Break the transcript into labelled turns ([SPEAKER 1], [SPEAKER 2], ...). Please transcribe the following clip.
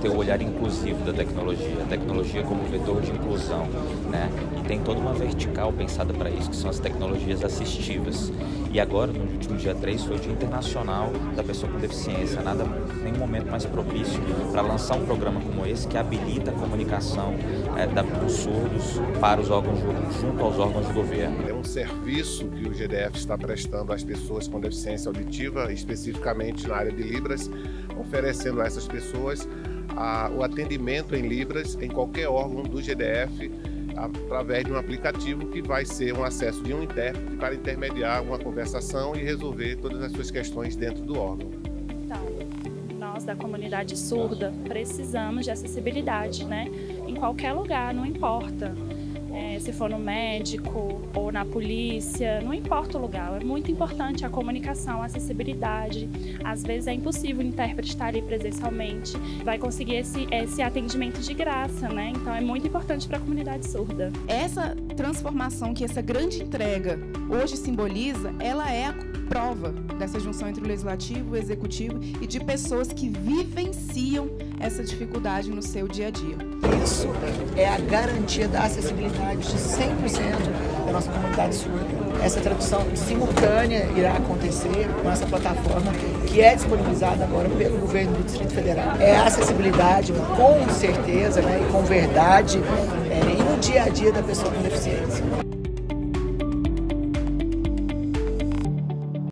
[SPEAKER 1] ter o olhar inclusivo da tecnologia, a tecnologia como vetor de inclusão, né? E tem toda uma vertical pensada para isso, que são as tecnologias assistivas. E agora, no último dia 3, foi o Dia Internacional da Pessoa com Deficiência. Nada, nenhum momento mais propício para lançar um programa como esse que habilita a comunicação é, da, dos surdos para os órgãos, junto aos órgãos do governo.
[SPEAKER 2] É um serviço que o GDF está prestando às pessoas com deficiência auditiva, especificamente na área de Libras, oferecendo a essas pessoas a, o atendimento em Libras em qualquer órgão do GDF através de um aplicativo que vai ser um acesso de um intérprete para intermediar uma conversação e resolver todas as suas questões dentro do órgão.
[SPEAKER 3] Então, nós da comunidade surda precisamos de acessibilidade, né? Em qualquer lugar, não importa é, se for no médico ou na polícia, não importa o lugar, é muito importante a comunicação, a acessibilidade. Às vezes é impossível o intérprete estar ali presencialmente, vai conseguir esse, esse atendimento de graça, né? Então é muito importante para a comunidade surda.
[SPEAKER 4] Essa transformação que essa grande entrega hoje simboliza, ela é a prova dessa junção entre o legislativo, o executivo e de pessoas que vivenciam essa dificuldade no seu dia a dia.
[SPEAKER 5] Isso é a garantia da acessibilidade de 100% da nossa comunidade surda. Essa tradução simultânea irá acontecer com essa plataforma que é disponibilizada agora pelo governo do Distrito Federal. É acessibilidade com certeza né, e com verdade é, no dia a dia da pessoa com deficiência.